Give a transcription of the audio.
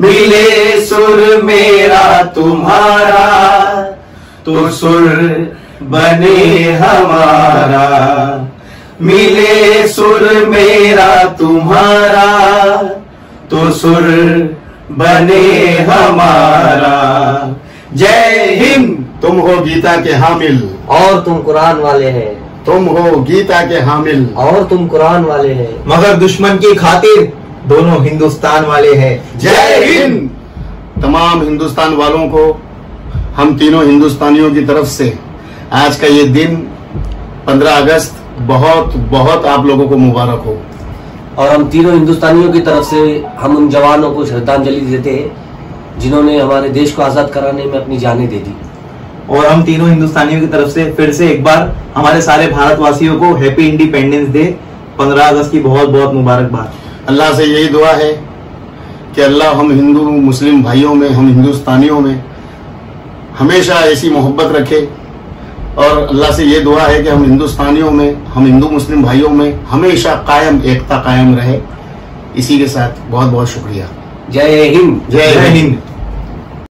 मिले सुर मेरा तुम्हारा तो सुर बने हमारा। मिले सुर मेरा तुम्हारा तो सुर बने हमारा। जय हिंद। तुम हो गीता के हामिल। और तुम कुरान वाले हैं। तुम हो गीता के हामिल। और तुम कुरान वाले हैं। मगर दुश्मन की खातिर दोनों हिंदुस्तान वाले हैं। जय हिंद! तमाम हिंदुस्तान वालों को हम तीनों हिंदुस्तानियों की तरफ़ से आज का ये दिन 15 अगस्त बहुत बहुत आप लोगों को मुबारक हो। और हम तीनों हिंदुस्तानियों की तरफ़ से हम उन जवानों को श्रद्धांजलि देते हैं जिन्होंने हमारे देश को आज़ाद कराने में अपनी जानें दे दी। और हम तीनों हिंदुस्तानियों की तरफ़ से फिर से एक बार हमारे सारे भारतवासियों को हैप्पी इंडिपेंडेंस डे 15 अगस्त की बहुत बहुत मुबारकबाद। अल्लाह से यही दुआ है कि अल्लाह हम हिंदू मुस्लिम भाइयों में हम हिंदुस्तानियों में हमेशा ऐसी मोहब्बत रखे। और अल्लाह से ये दुआ है कि हम हिंदुस्तानियों में हम हिंदू मुस्लिम भाइयों में हमेशा कायम एकता कायम रहे। इसी के साथ बहुत बहुत शुक्रिया। जय हिंद। जय हिंद।